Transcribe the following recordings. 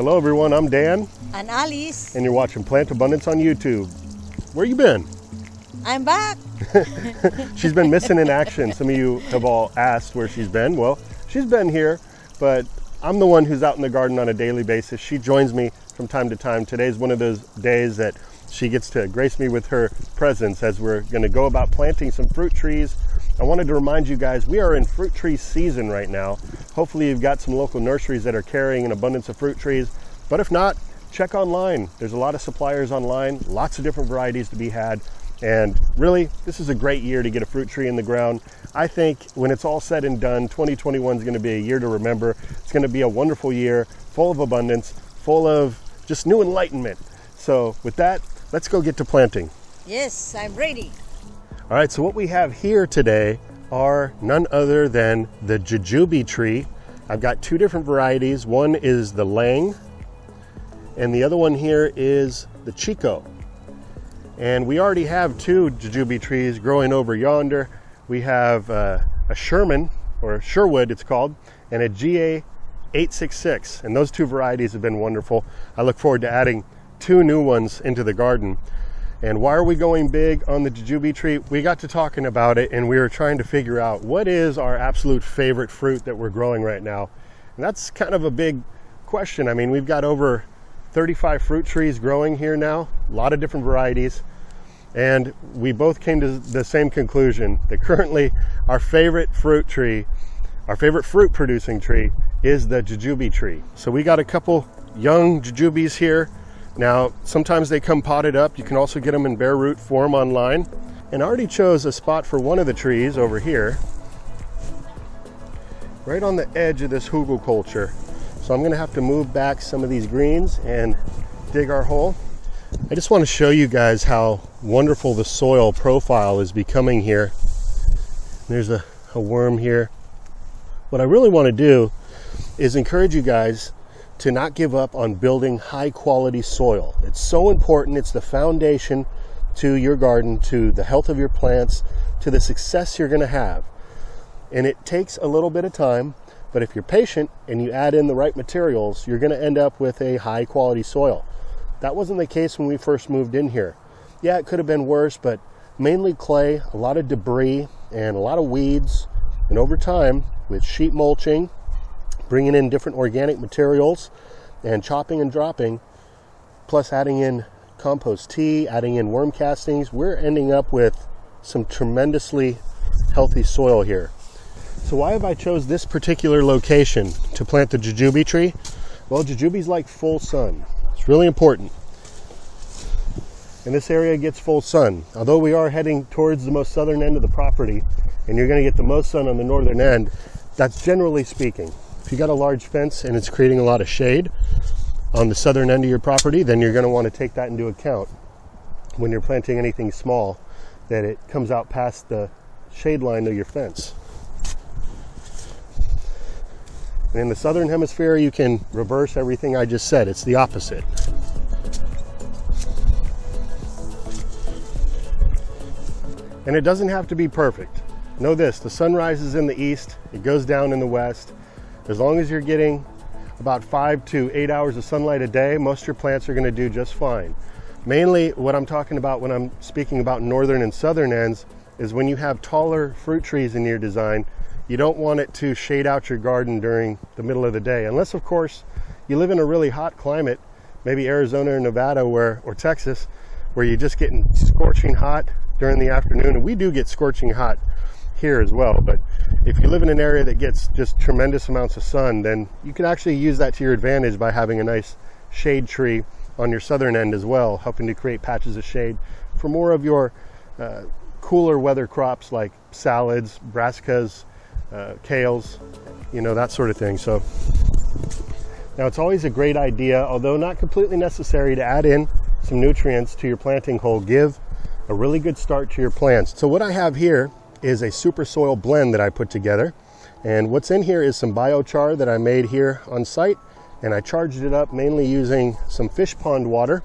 Hello everyone, I'm Dan, And Alice, and you're watching Plant Abundance on YouTube. Where you been? I'm back. She's been missing in action. Some of you have all asked where she's been. Well, she's been here, but I'm the one who's out in the garden on a daily basis. She joins me from time to time. Today's one of those days that she gets to grace me with her presence as we're going to go about planting some fruit trees. I wanted to remind you guys we are in fruit tree season right now. Hopefully, you've got some local nurseries that are carrying an abundance of fruit trees. But if not, check online. There's a lot of suppliers online, lots of different varieties to be had. And really, this is a great year to get a fruit tree in the ground. I think when it's all said and done, 2021 is going to be a year to remember. It's going to be a wonderful year, full of abundance, full of just new enlightenment. So, with that, let's go get to planting. Yes, I'm ready. All right, so what we have here today are none other than the jujube tree. I've got two different varieties. One is the Lang, and the other one here is the Chico. And we already have two jujube trees growing over yonder. We have uh, a Sherman, or Sherwood it's called, and a GA 866. And those two varieties have been wonderful. I look forward to adding two new ones into the garden. And why are we going big on the jujube tree? We got to talking about it and we were trying to figure out what is our absolute favorite fruit that we're growing right now. And that's kind of a big question. I mean, we've got over 35 fruit trees growing here now, a lot of different varieties. And we both came to the same conclusion that currently our favorite fruit tree, our favorite fruit producing tree is the jujube tree. So we got a couple young jujubes here now, sometimes they come potted up. You can also get them in bare root form online. And I already chose a spot for one of the trees over here, right on the edge of this hugelkultur. So I'm gonna have to move back some of these greens and dig our hole. I just want to show you guys how wonderful the soil profile is becoming here. There's a, a worm here. What I really want to do is encourage you guys to not give up on building high quality soil. It's so important. It's the foundation to your garden, to the health of your plants, to the success you're going to have. And it takes a little bit of time, but if you're patient and you add in the right materials, you're going to end up with a high quality soil. That wasn't the case when we first moved in here. Yeah, it could have been worse, but mainly clay, a lot of debris, and a lot of weeds. And over time, with sheet mulching bringing in different organic materials and chopping and dropping, plus adding in compost tea, adding in worm castings, we're ending up with some tremendously healthy soil here. So why have I chose this particular location to plant the jujube tree? Well, jujubes like full sun. It's really important. And this area gets full sun. Although we are heading towards the most southern end of the property, and you're going to get the most sun on the northern end, that's generally speaking. If you got a large fence and it's creating a lot of shade on the southern end of your property, then you're going to want to take that into account when you're planting anything small that it comes out past the shade line of your fence. And in the southern hemisphere, you can reverse everything I just said. It's the opposite. And it doesn't have to be perfect. Know this the sun rises in the east, it goes down in the west. As long as you're getting about five to eight hours of sunlight a day, most of your plants are going to do just fine. Mainly, what I'm talking about when I'm speaking about northern and southern ends is when you have taller fruit trees in your design, you don't want it to shade out your garden during the middle of the day. Unless, of course, you live in a really hot climate, maybe Arizona or Nevada where, or Texas, where you're just getting scorching hot during the afternoon. And we do get scorching hot here as well. But if you live in an area that gets just tremendous amounts of sun, then you can actually use that to your advantage by having a nice shade tree on your southern end as well, helping to create patches of shade for more of your uh, cooler weather crops like salads, brassicas, uh, kales, you know, that sort of thing. So now it's always a great idea, although not completely necessary, to add in some nutrients to your planting hole. Give a really good start to your plants. So what I have here is a super soil blend that I put together. And what's in here is some biochar that I made here on site. And I charged it up mainly using some fish pond water.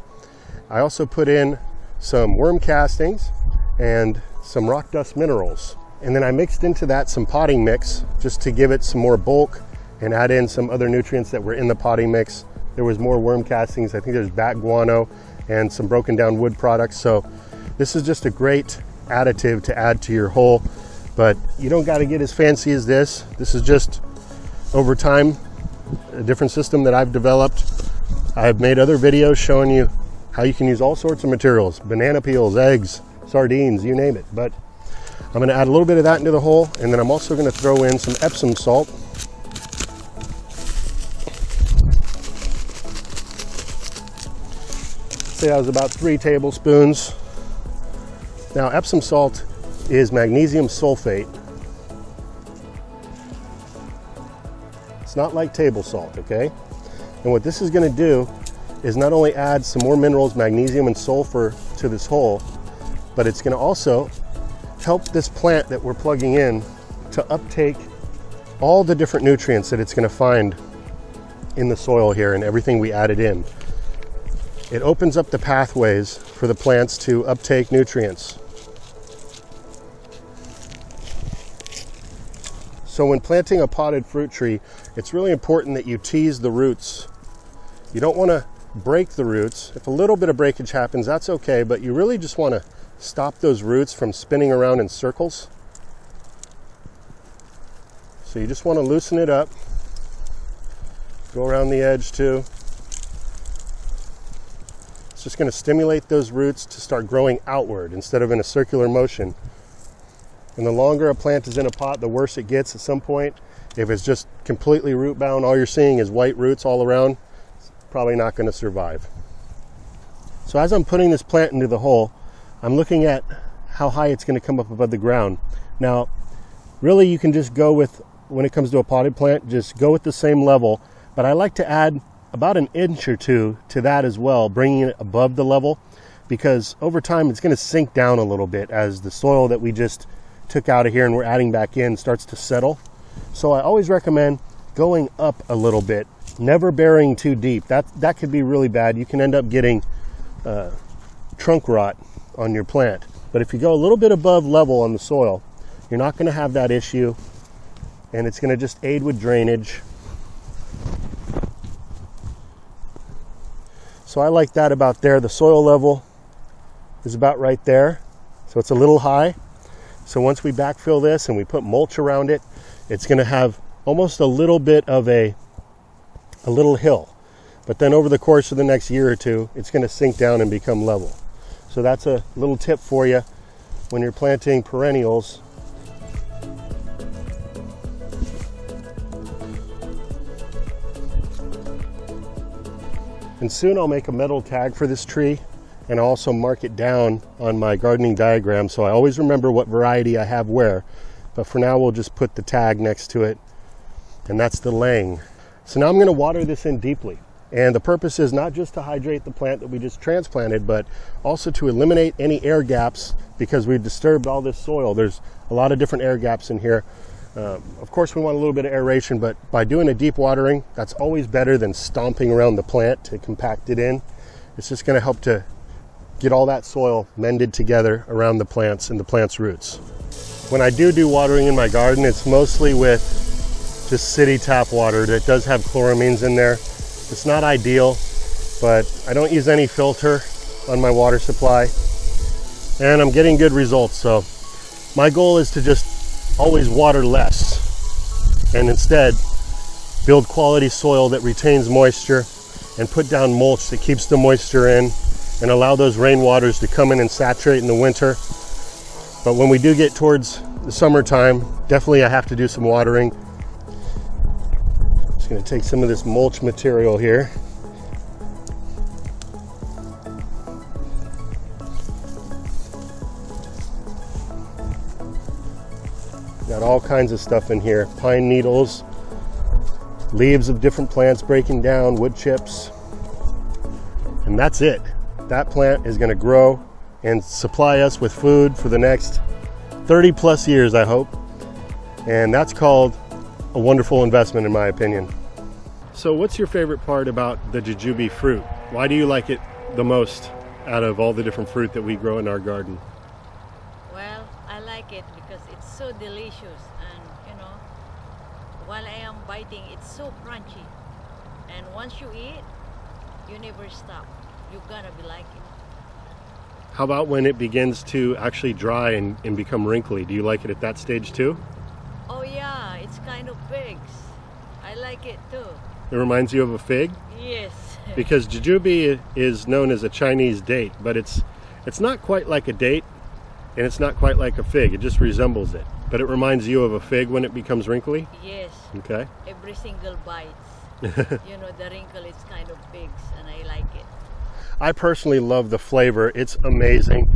I also put in some worm castings and some rock dust minerals. And then I mixed into that some potting mix just to give it some more bulk and add in some other nutrients that were in the potting mix there was more worm castings. I think there's bat guano and some broken down wood products. So this is just a great additive to add to your hole, but you don't got to get as fancy as this. This is just over time a different system that I've developed. I've made other videos showing you how you can use all sorts of materials, banana peels, eggs, sardines, you name it. But I'm gonna add a little bit of that into the hole, and then I'm also gonna throw in some Epsom salt. Say that was about three tablespoons. Now, Epsom salt is magnesium sulfate. It's not like table salt, okay? And what this is gonna do is not only add some more minerals, magnesium and sulfur to this hole, but it's gonna also help this plant that we're plugging in to uptake all the different nutrients that it's gonna find in the soil here and everything we added in. It opens up the pathways for the plants to uptake nutrients. So when planting a potted fruit tree, it's really important that you tease the roots. You don't want to break the roots. If a little bit of breakage happens, that's okay, but you really just want to stop those roots from spinning around in circles. So you just want to loosen it up. Go around the edge too. It's just going to stimulate those roots to start growing outward instead of in a circular motion. And the longer a plant is in a pot, the worse it gets at some point. If it's just completely root bound, all you're seeing is white roots all around, it's probably not going to survive. So as I'm putting this plant into the hole, I'm looking at how high it's going to come up above the ground. Now, really you can just go with, when it comes to a potted plant, just go with the same level. But I like to add about an inch or two to that as well, bringing it above the level because over time it's going to sink down a little bit as the soil that we just took out of here and we're adding back in starts to settle. So I always recommend going up a little bit, never burying too deep. That, that could be really bad. You can end up getting uh, trunk rot on your plant. But if you go a little bit above level on the soil, you're not going to have that issue and it's going to just aid with drainage. So I like that about there. The soil level is about right there. So it's a little high. So once we backfill this and we put mulch around it, it's going to have almost a little bit of a a little hill. But then over the course of the next year or two, it's going to sink down and become level. So that's a little tip for you when you're planting perennials. And soon I'll make a metal tag for this tree and I also mark it down on my gardening diagram so I always remember what variety I have where. But for now, we'll just put the tag next to it, and that's the Lang. So now I'm going to water this in deeply. And the purpose is not just to hydrate the plant that we just transplanted, but also to eliminate any air gaps because we've disturbed all this soil. There's a lot of different air gaps in here. Um, of course, we want a little bit of aeration, but by doing a deep watering, that's always better than stomping around the plant to compact it in. It's just going to help to get all that soil mended together around the plants and the plant's roots. When I do do watering in my garden, it's mostly with just city tap water that does have chloramines in there. It's not ideal, but I don't use any filter on my water supply and I'm getting good results. So my goal is to just always water less and instead build quality soil that retains moisture and put down mulch that keeps the moisture in and allow those rainwaters to come in and saturate in the winter. But when we do get towards the summertime, definitely I have to do some watering. Just gonna take some of this mulch material here. Got all kinds of stuff in here. Pine needles, leaves of different plants breaking down, wood chips. And that's it that plant is going to grow and supply us with food for the next 30 plus years, I hope. And that's called a wonderful investment, in my opinion. So, what's your favorite part about the jujube fruit? Why do you like it the most out of all the different fruit that we grow in our garden? Well, I like it because it's so delicious and you know, while I am biting, it's so crunchy. And once you eat, You never stop. You're gonna be like it. How about when it begins to actually dry and, and become wrinkly? Do you like it at that stage too? Oh yeah, it's kind of figs. I like it too. It reminds you of a fig? Yes. Because jujube is known as a Chinese date, but it's it's not quite like a date and it's not quite like a fig. It just resembles it. But it reminds you of a fig when it becomes wrinkly? yes. Okay. Every single bite. you know the wrinkle is kind of figs, and I like it. I personally love the flavor. It's amazing.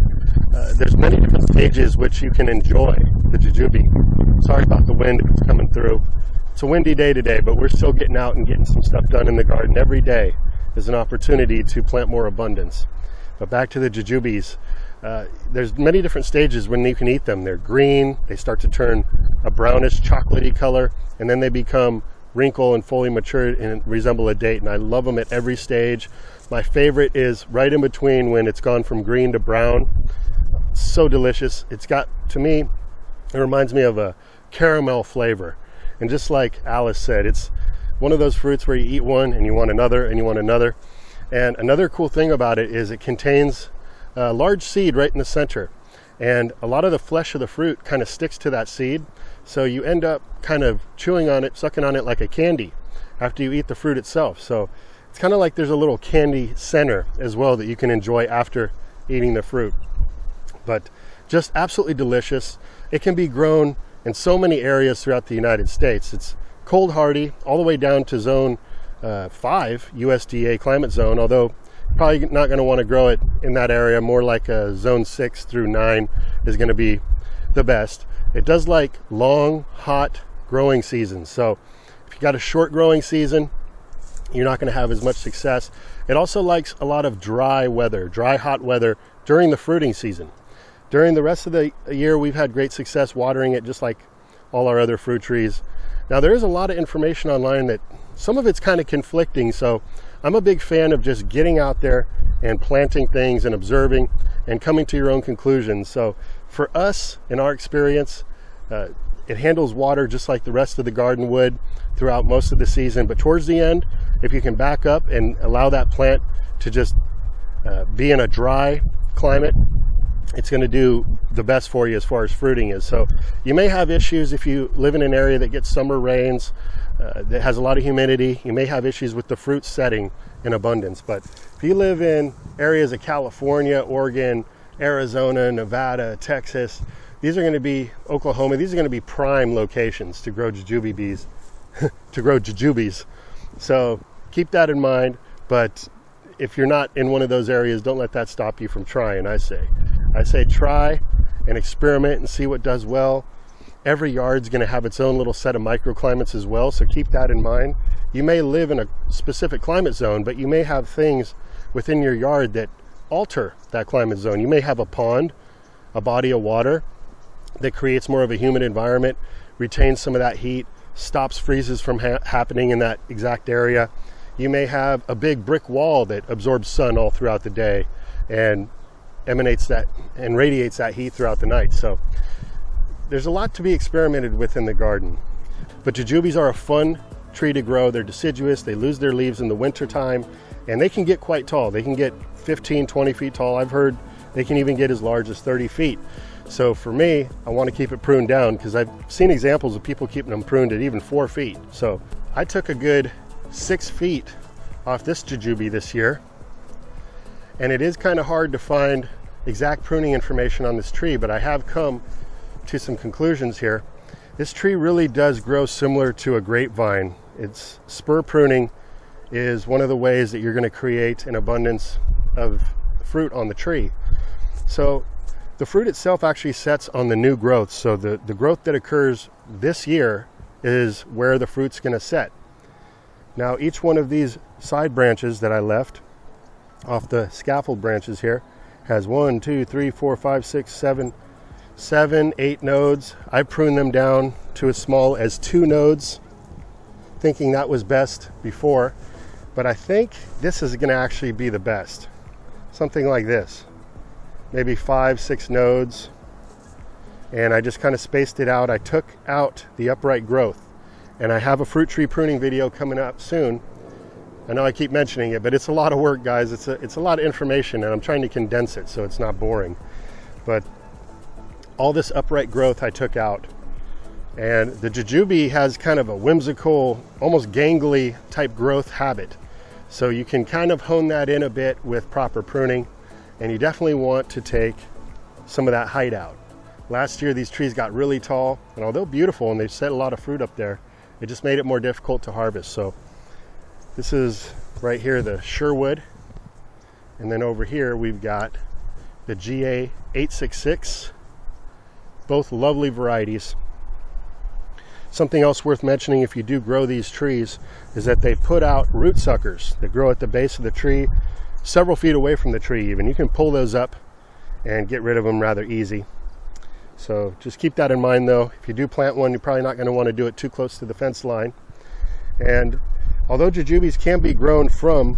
Uh, there's many different stages which you can enjoy the jujube. Sorry about the wind it's coming through. It's a windy day today, but we're still getting out and getting some stuff done in the garden. Every day is an opportunity to plant more abundance. But back to the jujubes. Uh, there's many different stages when you can eat them. They're green, they start to turn a brownish chocolatey color, and then they become wrinkle and fully mature and resemble a date. And I love them at every stage. My favorite is right in between when it's gone from green to brown. So delicious. It's got, to me, it reminds me of a caramel flavor. And just like Alice said, it's one of those fruits where you eat one and you want another and you want another. And another cool thing about it is it contains a large seed right in the center. And a lot of the flesh of the fruit kind of sticks to that seed. So you end up kind of chewing on it, sucking on it like a candy after you eat the fruit itself. So it's kind of like there's a little candy center as well that you can enjoy after eating the fruit. But just absolutely delicious. It can be grown in so many areas throughout the United States. It's cold hardy all the way down to zone uh, 5 USDA climate zone, although probably not going to want to grow it in that area. More like a zone 6 through 9 is going to be the best. It does like long, hot growing seasons. So if you got a short growing season, you're not going to have as much success. It also likes a lot of dry weather, dry, hot weather during the fruiting season. During the rest of the year, we've had great success watering it just like all our other fruit trees. Now, there is a lot of information online that some of it's kind of conflicting, so I'm a big fan of just getting out there and planting things and observing and coming to your own conclusions. So, for us, in our experience, uh, it handles water just like the rest of the garden would throughout most of the season. But towards the end, if you can back up and allow that plant to just uh, be in a dry climate, it's going to do the best for you as far as fruiting is. So you may have issues if you live in an area that gets summer rains, uh, that has a lot of humidity. You may have issues with the fruit setting in abundance. But if you live in areas of California, Oregon, Arizona, Nevada, Texas, these are going to be Oklahoma. These are going to be prime locations to grow jujube bees, to grow jujubes. So keep that in mind. But if you're not in one of those areas, don't let that stop you from trying. I say, I say try and experiment and see what does well. Every yard's going to have its own little set of microclimates as well, so keep that in mind. You may live in a specific climate zone, but you may have things within your yard that alter that climate zone. You may have a pond, a body of water that creates more of a humid environment, retains some of that heat, stops freezes from ha- happening in that exact area. You may have a big brick wall that absorbs sun all throughout the day and emanates that and radiates that heat throughout the night. So there's a lot to be experimented with in the garden. But jujubes are a fun tree to grow. They're deciduous, they lose their leaves in the wintertime, and they can get quite tall. They can get 15, 20 feet tall. I've heard they can even get as large as 30 feet. So for me, I want to keep it pruned down because I've seen examples of people keeping them pruned at even four feet. So I took a good six feet off this jujube this year. And it is kind of hard to find exact pruning information on this tree, but I have come to some conclusions here. This tree really does grow similar to a grapevine. Its spur pruning is one of the ways that you're going to create an abundance of fruit on the tree. So the fruit itself actually sets on the new growth. So the, the growth that occurs this year is where the fruit's going to set. Now, each one of these side branches that I left off the scaffold branches here has one, two, three, four, five, six, seven, seven, eight nodes. I pruned them down to as small as two nodes, thinking that was best before. But I think this is going to actually be the best. Something like this. Maybe five, six nodes. And I just kind of spaced it out. I took out the upright growth. And I have a fruit tree pruning video coming up soon I know I keep mentioning it, but it's a lot of work, guys. It's a, it's a lot of information, and I'm trying to condense it so it's not boring. But all this upright growth I took out. And the jujube has kind of a whimsical, almost gangly type growth habit. So you can kind of hone that in a bit with proper pruning. And you definitely want to take some of that height out. Last year, these trees got really tall, and although beautiful and they set a lot of fruit up there, it just made it more difficult to harvest. So this is right here the Sherwood, and then over here we've got the GA 866, both lovely varieties. Something else worth mentioning if you do grow these trees is that they put out root suckers that grow at the base of the tree, several feet away from the tree even. You can pull those up and get rid of them rather easy. So just keep that in mind though. If you do plant one, you're probably not going to want to do it too close to the fence line. And although jujubes can be grown from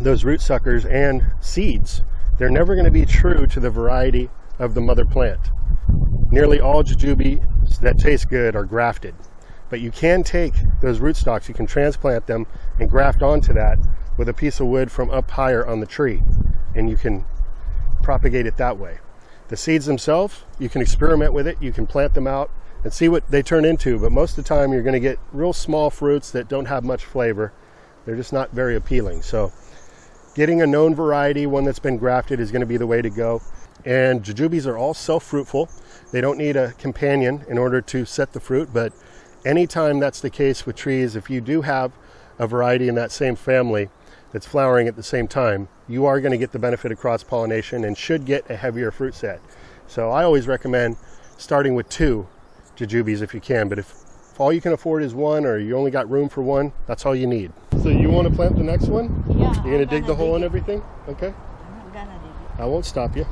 those root suckers and seeds, they're never going to be true to the variety of the mother plant. Nearly all jujubes that taste good are grafted. But you can take those rootstocks, you can transplant them and graft onto that with a piece of wood from up higher on the tree. And you can propagate it that way. The seeds themselves, you can experiment with it, you can plant them out and see what they turn into, but most of the time you're going to get real small fruits that don't have much flavor. They're just not very appealing. So getting a known variety, one that's been grafted, is going to be the way to go. And jujubes are all self-fruitful. They don't need a companion in order to set the fruit, but anytime that's the case with trees, if you do have a variety in that same family, that's flowering at the same time, you are going to get the benefit of cross pollination and should get a heavier fruit set. So I always recommend starting with two jujubes if you can, but if, if all you can afford is one or you only got room for one, that's all you need. So you want to plant the next one? Yeah. You're going to dig the hole and everything? Okay. I'm not gonna dig it. I won't stop you.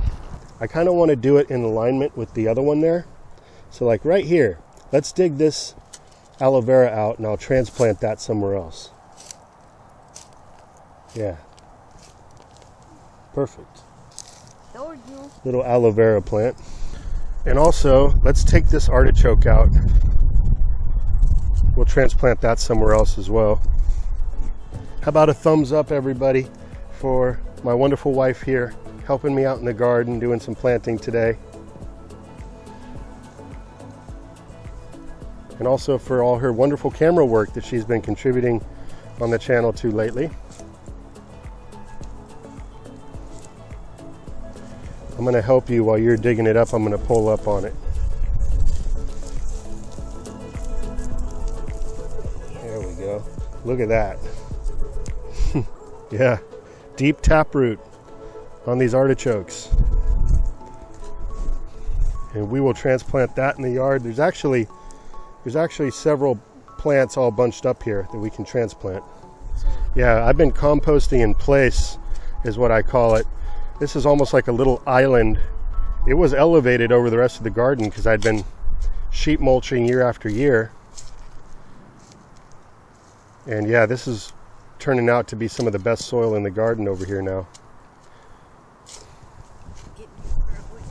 I kind of want to do it in alignment with the other one there. So like right here, let's dig this aloe vera out and I'll transplant that somewhere else. Yeah. Perfect. Little aloe vera plant. And also, let's take this artichoke out. We'll transplant that somewhere else as well. How about a thumbs up, everybody, for my wonderful wife here helping me out in the garden doing some planting today. And also for all her wonderful camera work that she's been contributing on the channel to lately. I'm going to help you while you're digging it up. I'm going to pull up on it. There we go. Look at that. yeah, deep taproot on these artichokes. And we will transplant that in the yard. There's actually there's actually several plants all bunched up here that we can transplant. Yeah, I've been composting in place is what I call it. This is almost like a little island. It was elevated over the rest of the garden because I'd been sheet mulching year after year. And yeah, this is turning out to be some of the best soil in the garden over here now. Get me far away.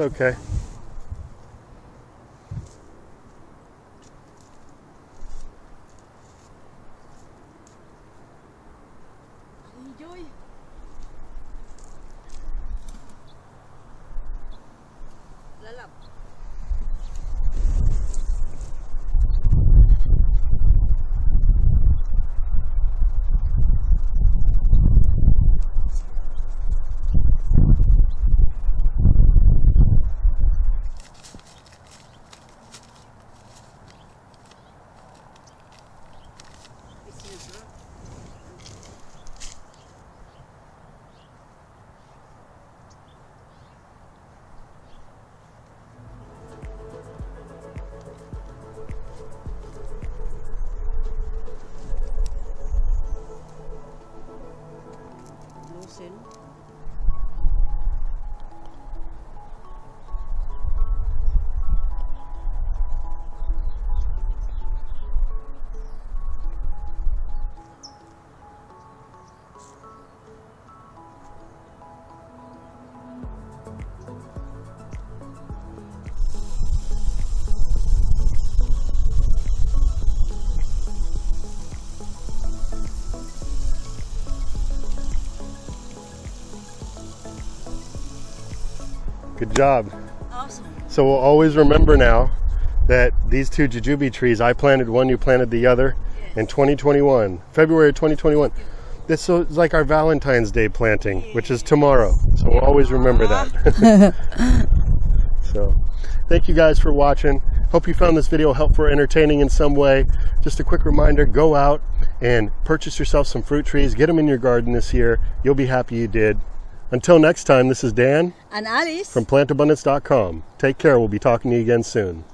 It's okay. Good job. Awesome. So we'll always remember now that these two jujube trees, I planted one, you planted the other in 2021, February of 2021. This is like our Valentine's Day planting, which is tomorrow. So we'll always remember that. so thank you guys for watching. Hope you found this video helpful or entertaining in some way. Just a quick reminder, go out and purchase yourself some fruit trees. Get them in your garden this year. You'll be happy you did. Until next time, this is Dan And Alice. from plantabundance.com. Take care. We'll be talking to you again soon.